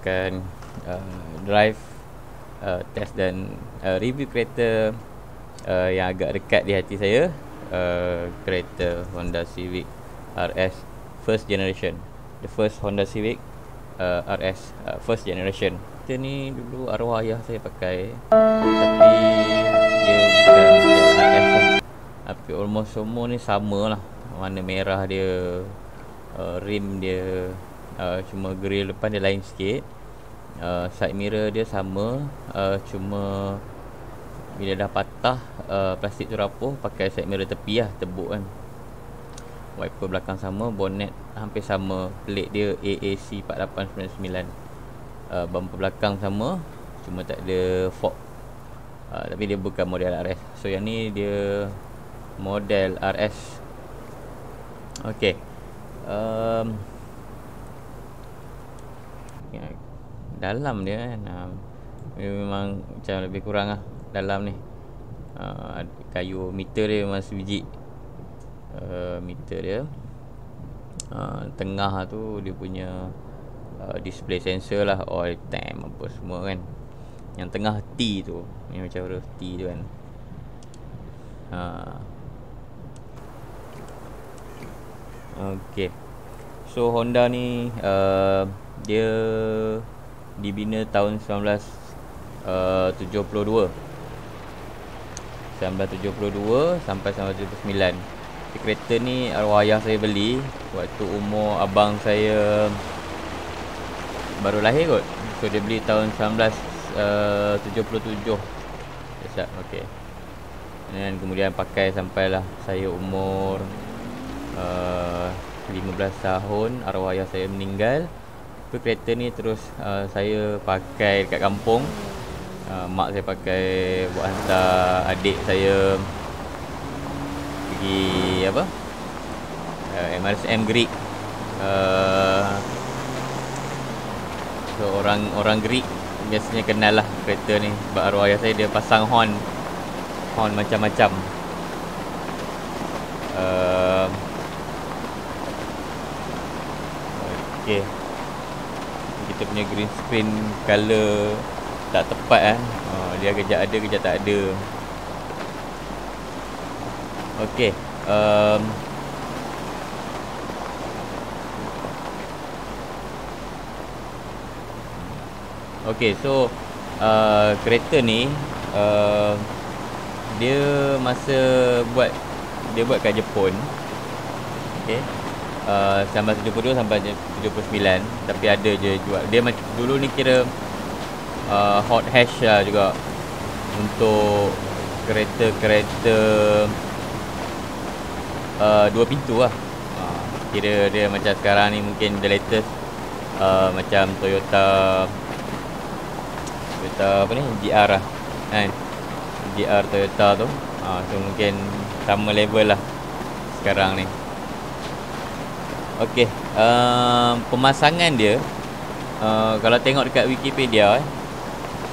akan uh, drive uh, test dan uh, review kereta uh, yang agak dekat di hati saya uh, kereta Honda Civic RS first generation. The first Honda Civic uh, RS uh, first generation. Kereta ni dulu arwah ayah saya pakai tapi dia bukan RS lah. Tapi almost semua ni sama lah warna merah dia uh, rim dia uh, cuma grill depan dia lain sikit. Uh, side mirror dia sama. Uh, cuma bila dah patah uh, plastik tu rapuh pakai side mirror tepi lah tebuk kan. Wiper belakang sama bonnet hampir sama. Plate dia AAC 4899 uh, bumper belakang sama cuma tak ada fork. Uh, tapi dia bukan model RS so yang ni dia model RS ok um, ya, dalam dia kan uh, memang macam lebih kurang lah dalam ni. Uh, kayu meter dia memang sebiji. Uh, meter dia. Uh, tengah tu dia punya uh, display sensor lah oil time apa semua kan. Yang tengah T tu ni macam huruf T tu kan. Ha. Okay So Honda ni uh, Dia Dibina tahun 1972 uh, 1972 sampai 1979 Kereta ni arwah ayah saya beli. Waktu umur abang saya baru lahir kot. So dia beli tahun 1977 uh, Yes, okay. Dan kemudian pakai sampailah saya umur uh, 15 tahun Arwah ayah saya meninggal Tapi kereta ni terus uh, saya pakai dekat kampung. Uh, Mak saya pakai buat hantar adik saya Pergi apa? Uh, MRSM Greek. Uh, So orang orang Greek biasanya kenal lah kereta ni. Sebab arwah ayah saya dia pasang horn. Horn macam-macam. Uh, Okay punya green screen color tak tepat eh. Uh, dia kejap ada kejap tak ada. Okay um, Okay so uh, Kereta ni uh, Dia masa buat Dia buat kat Jepun. Okay uh, 1972 sampai 79 Tapi ada je jual. Dia macam dulu ni kira uh, Hot hash lah juga. Untuk Kereta-kereta uh, Dua pintu lah. Uh, Kira dia macam sekarang ni Mungkin the latest uh, Macam Toyota Toyota apa ni? GR lah kan? GR Toyota tu. Ha, so mungkin sama level lah sekarang ni ok uh, pemasangan dia uh, kalau tengok dekat Wikipedia eh,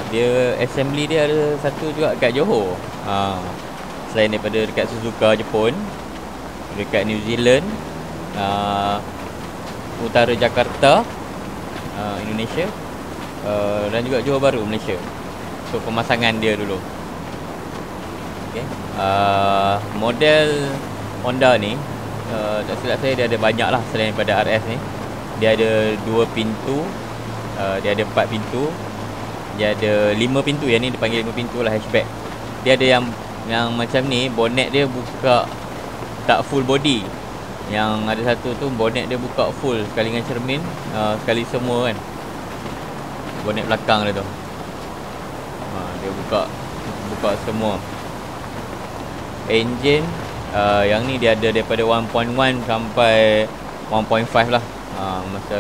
dia assembly dia ada satu juga kat Johor ha, selain daripada dekat Suzuka Jepun dekat New Zealand uh, utara Jakarta uh, Indonesia uh, dan juga Johor Bahru Malaysia. So pemasangan dia dulu. Okay. Uh, model Honda ni uh, tak silap saya dia ada banyak lah selain daripada RS ni. Dia ada dua pintu, uh, dia ada empat pintu, dia ada lima pintu. Yang ni dipanggil lima pintu lah hatchback. Dia ada yang yang macam ni bonnet dia buka tak full body. Yang ada satu tu bonnet dia buka full sekali dengan cermin, uh, sekali semua kan bonnet belakang dia tu ha, dia buka buka semua engine uh, yang ni dia ada daripada 1.1 sampai 1.5 lah. Ha, masa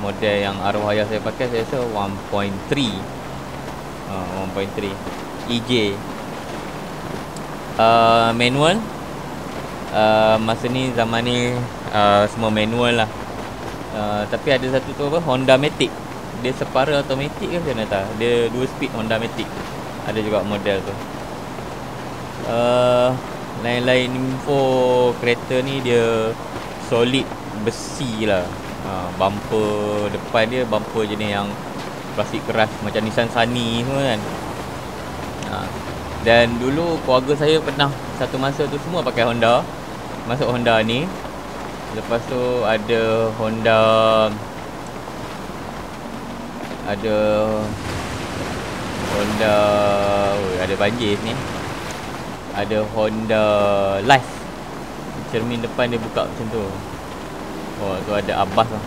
model yang arwah ayah saya pakai saya rasa 1.3 ha, 1.3 EJ uh, manual. Uh, masa ni zaman ni uh, semua manual lah. Uh, tapi ada satu tu apa? Honda Matic. Dia separa automatic ke macam mana tak? Dia dua speed Honda Matic. Ada juga model tu. Uh, lain-lain info kereta ni dia solid besi lah. Uh, bumper depan dia bumper jenis yang plastik keras macam Nissan Sunny semua kan. Uh, dan dulu keluarga saya pernah satu masa tu semua pakai Honda masuk Honda ni. Lepas tu ada Honda ada Honda oh, ada banjir ni ada Honda Life. Cermin depan dia buka macam tu. Oh tu ada Abbas lah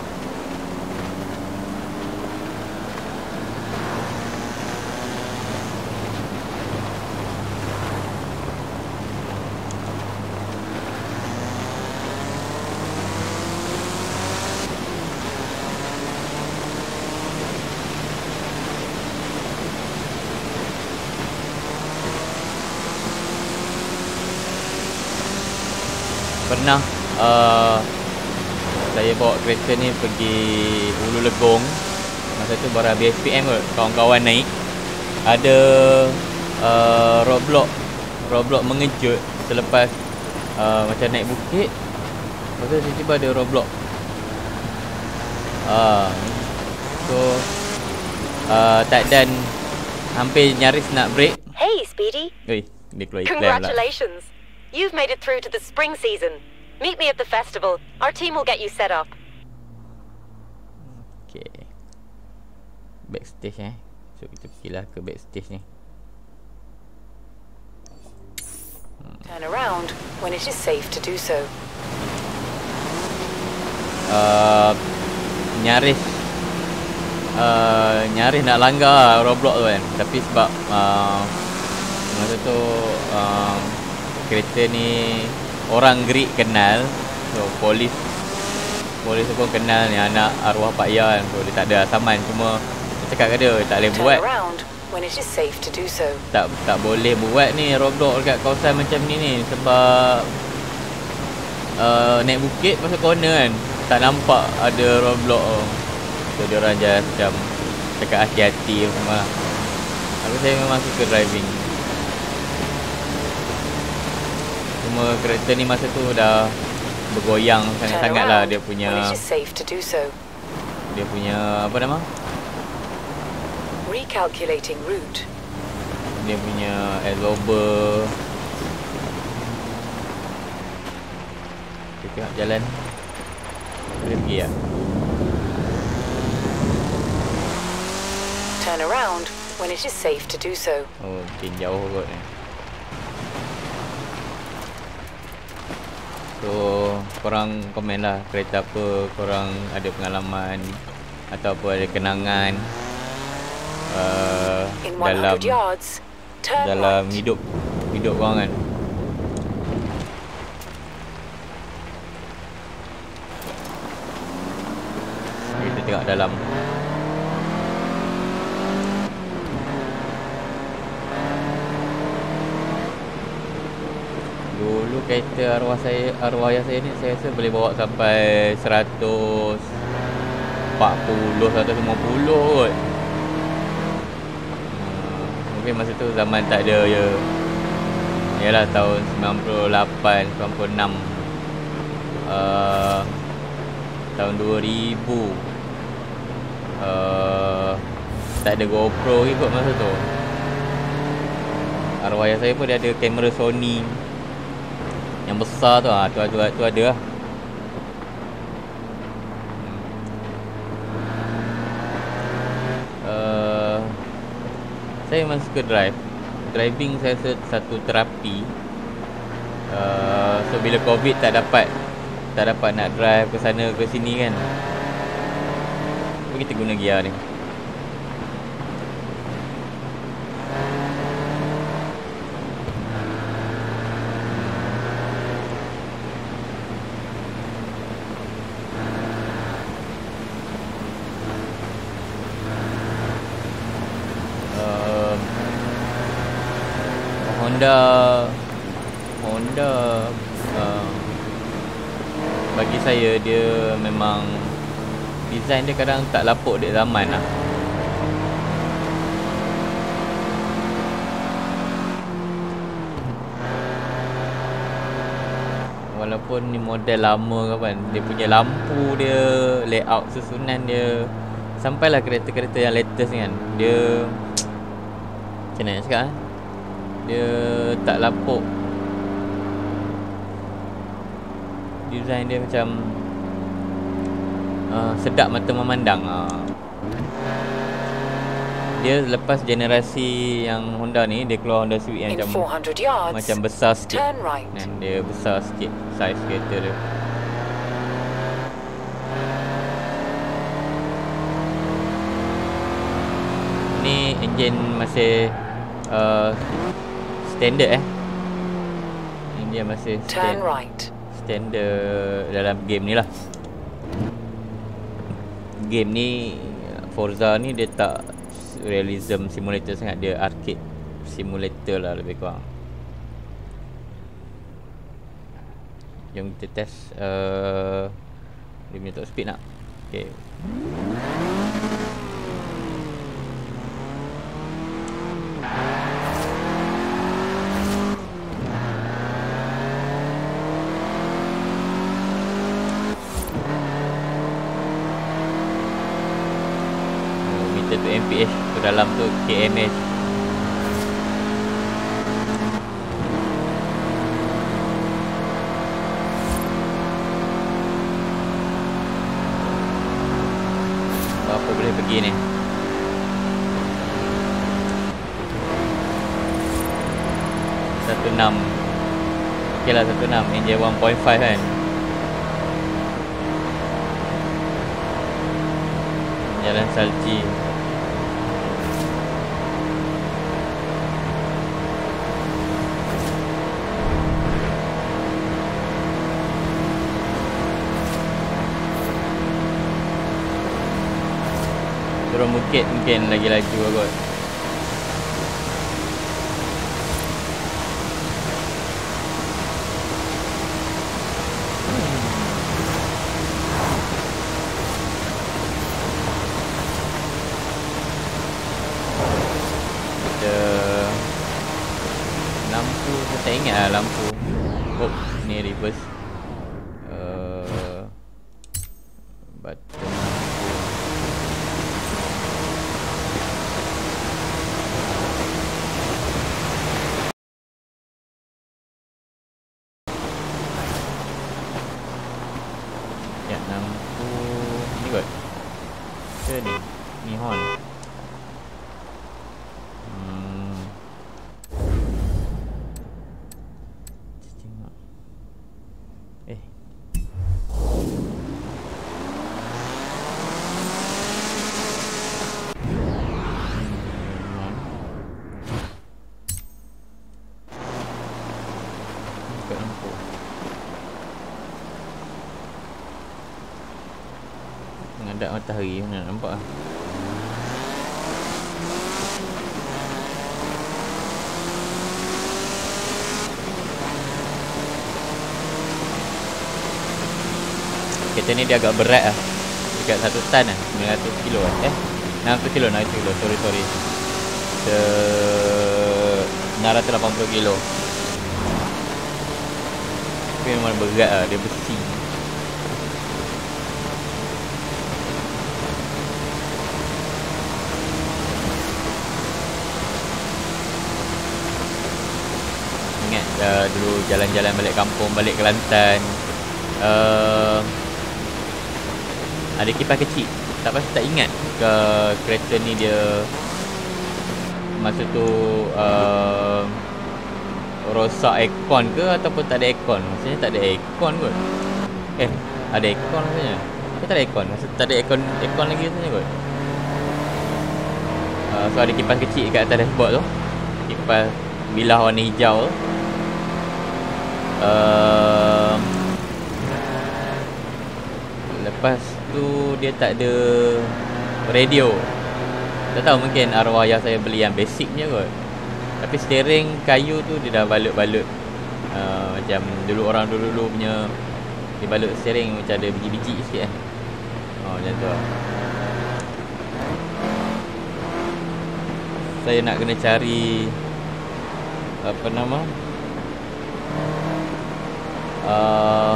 pernah uh, saya bawa kereta ni pergi Ulu Legong. Masa tu baru habis SPM kot. Kawan-kawan naik. Ada uh, roadblock roadblock mengejut. Selepas uh, macam naik bukit lepas tu tiba-tiba ada roadblock uh, so uh, tak dan hampir nyaris nak break. Hey, Speedy. Oi, dia keluar Congratulations. You've made it through to the spring season. Meet me at the festival. Our team will get you set up. Okay Backstage eh So kita pergilah ke backstage ni Turn around when it is safe to do so. uh, Nyaris uh, Nyaris nak langgar Roblox tu kan Tapi sebab uh, Masa tu uh, Kereta ni Orang gerik kenal So polis Polis pun kenal ni anak arwah Pak Ya kan So dia tak ada asaman Cuma Dia cakap ke dia Tak boleh buat. so. tak tak boleh buat ni Roblox dekat kawasan macam ni ni sebab uh, naik bukit pasal corner kan tak nampak ada tu so dia orang just macam cakap hati-hati semua aku saya memang suka driving cuma kereta ni masa tu dah bergoyang sangat-sangat lah. Dia punya dia punya apa nama? Recalculating route. dia punya absorber kita tengok jalan. Boleh pergi tak? Turn around when it is safe to do so. oh mungkin jauh kot ni so korang komen lah kereta apa korang ada pengalaman ataupun ada kenangan uh, dalam 100 yards, dalam right. hidup hidup korang kan kita tengok dalam dulu kereta arwah saya arwah ayah saya ni saya rasa boleh bawa sampai 140 150 kot. Hmm, Mungkin masa tu zaman tak ada ya Yalah tahun 98, 96 uh, Tahun 2000 uh, Tak ada GoPro kot masa tu. Arwah ayah saya pun dia ada kamera Sony Yang besar tu ah, tu, tu, tu ada. Lah saya memang suka drive. Driving saya rasa satu terapi. Uh, so bila covid tak dapat tak dapat nak drive ke sana ke sini kan kita guna gear ni um, Honda Honda uh, bagi saya dia memang design dia kadang tak lapuk dek zaman lah Walaupun ni model lama ke kan Dia punya lampu dia Layout susunan dia Sampailah kereta-kereta yang latest ni kan Dia Macam mana nak cakap eh? Dia tak lapuk Design dia macam uh, Sedap mata memandang uh dia lepas generasi yang Honda ni dia keluar Honda Civic yang macam yards, macam besar sikit. Right. Dan dia besar sikit size kereta dia. Ni engine masih uh, standard eh. Ini dia masih stand, right. standard dalam game ni lah. Game ni Forza ni dia tak realism simulator sangat dia arcade simulator lah lebih kurang jom kita test uh, dia punya top speed nak ok tu MPH dalam tu KMH Berapa boleh pergi ni? Satu enam. Ok lah satu enam. Engine 1.5 kan? Jalan salji turun bukit mungkin lagi laju kot 个，这里，日本。Matahari. Mana nampak lah. Kereta ni dia agak berat lah Dekat satu tan lah 900 kilo lah Eh 600 kilo 600 kilo. Sorry sorry. Se 980 kilo. Tapi memang berat lah Dia besi uh, dulu jalan-jalan balik kampung balik Kelantan. Uh, ada kipas kecil. Tak pasti tak ingat ke kereta ni dia masa tu uh, rosak aircon ke ataupun tak ada aircon? Maksudnya tak ada aircon kot. Eh ada aircon maksudnya? Ke tak ada aircon? Masa tak ada aircon aircon lagi maksudnya kot? Uh, so ada kipas kecil kat atas dashboard tu. Kipas bilah warna hijau tu uh, Lepas tu dia tak ada radio. Tak tahu mungkin arwah ayah saya beli yang basicnya kot. Tapi steering kayu tu dia dah balut-balut. Uh, Macam dulu orang dulu-dulu punya Dia balut steering macam ada biji-biji sikit eh. Oh macam tu. Lah Saya nak kena cari Apa nama uh,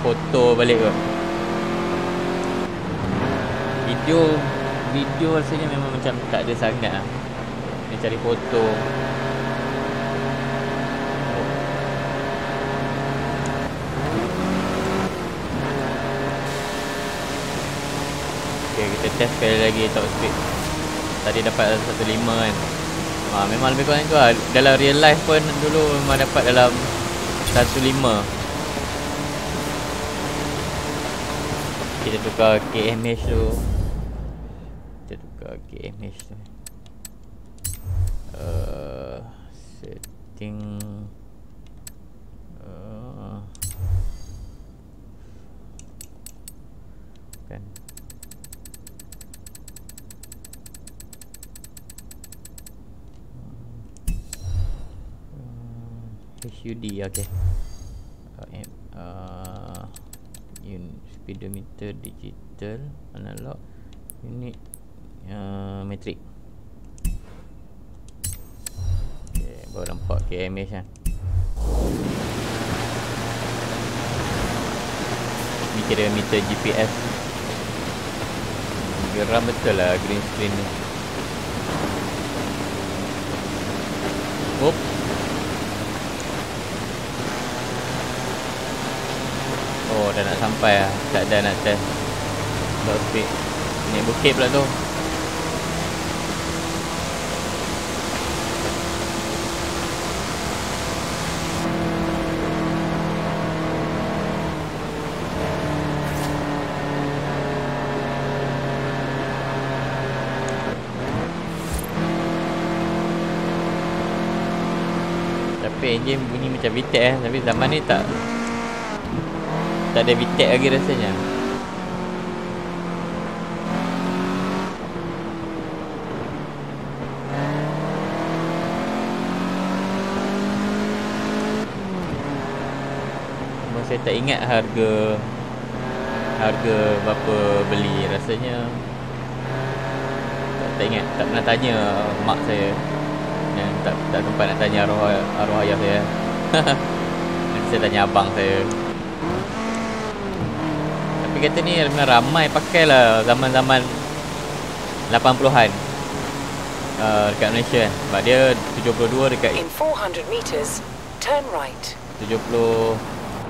foto balik kot. Video video rasanya memang macam tak ada sangat lah. Ni cari foto. Okay, kita test sekali lagi top speed. Tadi dapat 1.5 kan. Ha, Memang lebih kurang itu lah. Dalam real life pun dulu memang dapat dalam 1.5 Kita tukar KMH tu. Kita tukar KMH tu. Uh, Setting uh, Kan? HUD okay. Uh, uh, speedometer digital analog unit uh, metric. Okay, baru nampak KMH kan. Ni kira meter GPS. Geram betul lah green screen ni. Oops. Oh dah nak sampai lah. Tak ada nak test. Top speed Naik bukit pula tu. Tapi engine bunyi macam VTEC eh. Tapi zaman ni tak tak ada VTEC lagi rasanya. Saya tak ingat harga Harga berapa beli Rasanya. Tak, tak ingat Tak pernah tanya mak saya. Dan tak, tak sempat nak tanya arwah, arwah ayah saya. Nanti saya tanya abang saya kata ni memang ramai pakai lah zaman-zaman 80-an uh, dekat Malaysia kan. Sebab dia 72 dekat In 400 meters, turn right. 70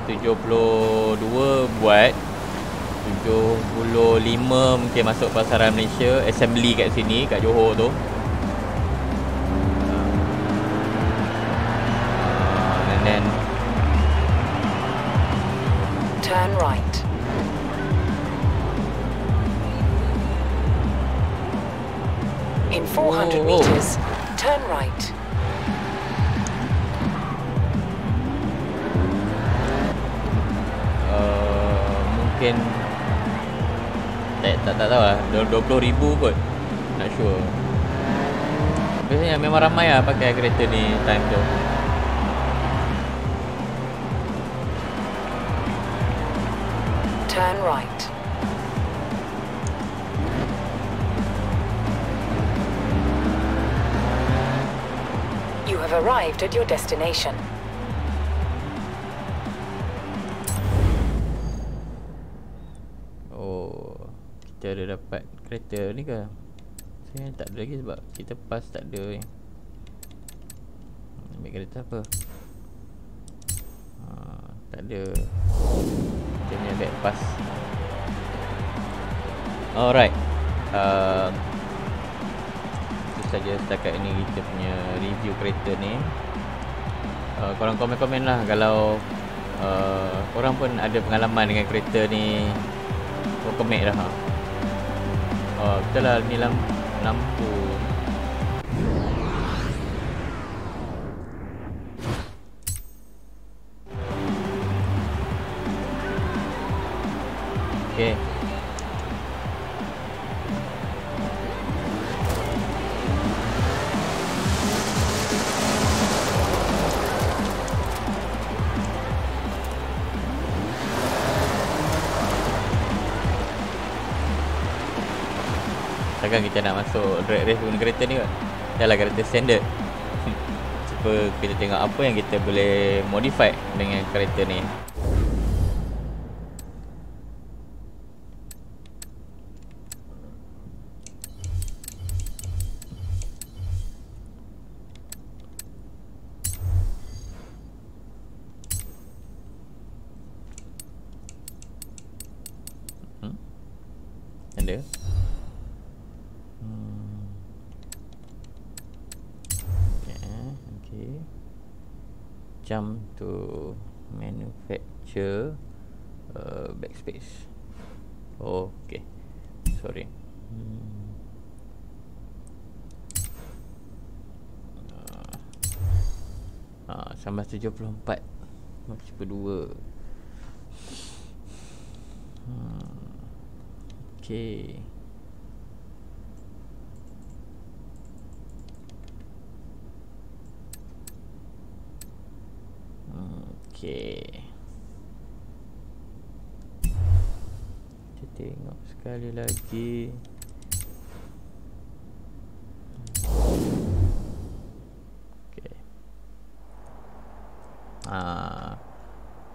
72 buat 75 mungkin masuk pasaran Malaysia assembly kat sini kat Johor tu 200 oh, oh. meters. Turn right. Uh, mungkin tak tak, tak tahu lah 20000 kot not sure biasanya memang ramai lah pakai kereta ni time tu have arrived at your destination. oh kita ada dapat kereta ni ke? Saya tak ada lagi sebab kita pas tak ada ni. Ambil kereta apa? Uh, tak ada. Kita punya back pass alright. Uh, saja setakat ini kita punya review kereta ni. Uh, korang komen-komen lah kalau uh, korang pun ada pengalaman dengan kereta ni kau komen ha oh, betul lah ni lampu. Okay. Takkan kita nak masuk drag race guna kereta ni kan? kot Dahlah kereta standard. Cuba kita tengok apa yang kita boleh modify dengan kereta ni. Hmm? Yeah. Jump to manufacture uh, backspace. Oh, okay. Sorry. Hmm. uh, sampai 74 Cuba dua. Hmm. Okay Kita tengok sekali lagi. Okay Ah,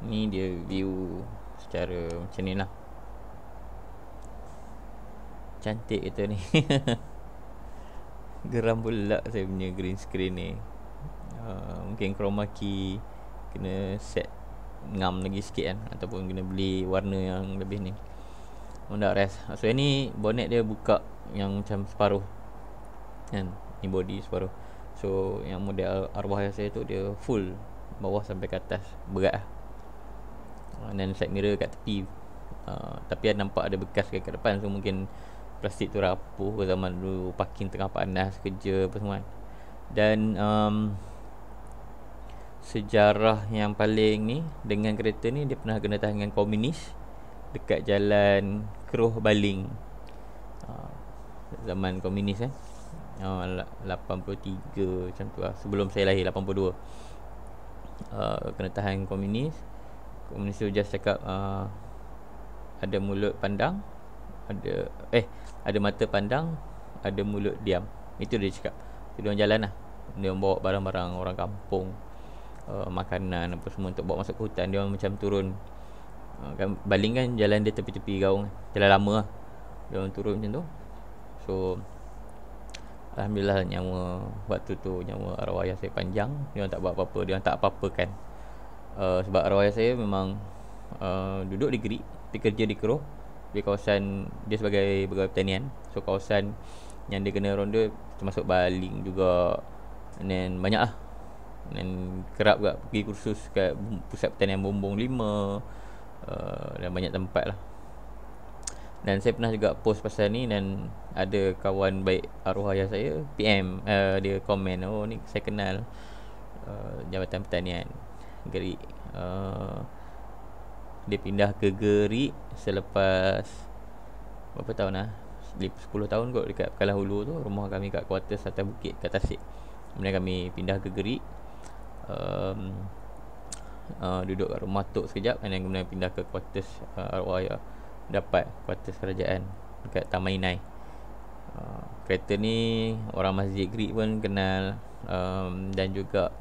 Ni dia view Secara macam ni lah. Cantik kita ni. Geram pula saya punya green screen ni. Uh, Mungkin chroma key kena set ngam lagi sikit kan ataupun kena beli warna yang lebih ni. Honda rest. So ini bonnet dia buka yang macam separuh kan ni body separuh. So yang model arwah yang saya tu dia full bawah sampai ke atas berat lah. Dan side mirror kat tepi. Uh, tapi ada nampak ada bekas kat depan so mungkin plastik tu rapuh zaman dulu parking tengah panas kerja apa semua kan. dan um, sejarah yang paling ni dengan kereta ni dia pernah kena tahan dengan komunis dekat jalan Keruh Baling. Uh, zaman komunis eh. Uh, 83 macam tu lah. Sebelum saya lahir 82 uh, kena tahan komunis. Komunis tu just cakap uh, ada mulut pandang ada eh ada mata pandang ada mulut diam. Itu dia cakap. Dia orang jalan lah. Dia bawa barang-barang orang kampung uh, makanan apa semua untuk bawa masuk ke hutan dia macam turun. Uh, kan baling kan jalan dia tepi-tepi gaung jalan lama lah. Dia orang turun macam tu. So Alhamdulillah nyawa waktu tu nyawa arwah ayah saya panjang. Dia orang tak buat apa-apa dia orang tak apa-apa kan uh, sebab arwah ayah saya memang uh, duduk di Gerik dia kerja di Keruh di kawasan dia sebagai pegawai pertanian. So kawasan yang dia kena ronda termasuk baling juga. And then banyak lah dan kerap juga pergi kursus kat pusat pertanian Bombong 5 uh, dan banyak tempat lah. Dan saya pernah juga post pasal ni dan ada kawan baik arwah ayah saya PM uh, dia komen oh ni saya kenal uh, jabatan pertanian. Gerik uh, dia pindah ke Gerik selepas berapa tahun lah 10 tahun kot dekat Kalah Hulu tu rumah kami kat quarters atas bukit kat Tasik. Kemudian kami pindah ke Gerik um, uh, duduk kat rumah tok sekejap dan kemudian pindah ke quarters uh, ayah dapat quarters kerajaan dekat Taman Inai. Uh, kereta ni orang masjid Greek pun kenal um, dan juga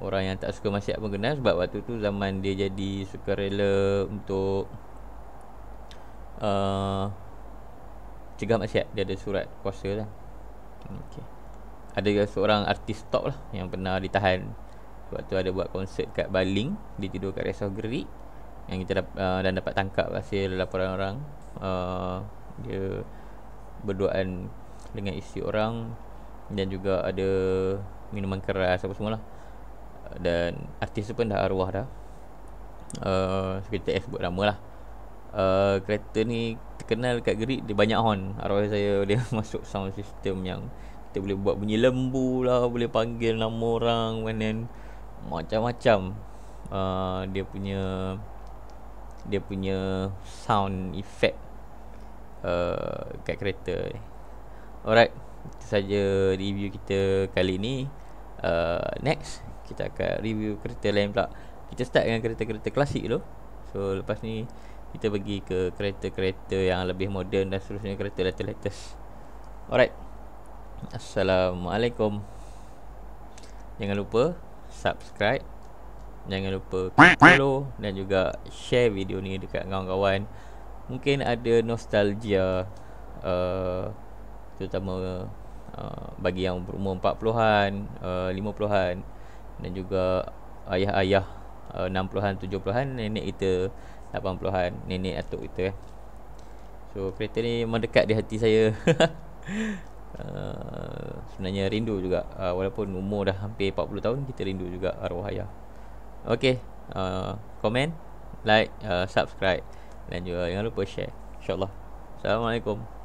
orang yang tak suka masyarakat pun kenal sebab waktu tu zaman dia jadi sukarela untuk uh, cegah masyarakat dia ada surat kuasa lah. Okay. ada seorang artis top lah yang pernah ditahan Waktu ada buat konsert kat Baling Dia tidur kat Resort Gerik Yang kita dapat uh, Dan dapat tangkap hasil laporan orang. Uh, Dia Berduaan Dengan isi orang Dan juga ada Minuman keras Apa semua lah Dan Artis tu pun dah arwah dah. Uh, S sebut nama lah uh, Kereta ni Terkenal kat Gerik Dia banyak horn. Arwah saya Dia masuk sound system yang Kita boleh buat bunyi lembu lah Boleh panggil nama orang And then macam-macam. Uh, dia punya dia punya sound effect uh, kat kereta alright itu saja review kita kali ni. Uh, next kita akan review kereta lain pula. Kita start dengan kereta-kereta klasik dulu. So lepas ni kita pergi ke kereta-kereta yang lebih moden dan seterusnya kereta latest-latest alright. Assalamualaikum. Jangan lupa subscribe. Jangan lupa follow Dan juga share video ni dekat kawan-kawan. Mungkin ada nostalgia uh, Terutama uh, Bagi yang berumur 40-an uh, 50-an Dan juga Ayah-ayah uh, 60-an, 70-an Nenek kita 80-an Nenek atuk kita eh. So kereta ni memang dekat di hati saya uh, Sebenarnya rindu juga. Uh, Walaupun umur dah hampir 40 tahun Kita rindu juga arwah ayah. Okay uh, Comment Like uh, Subscribe Dan juga jangan lupa share. InsyaAllah. Assalamualaikum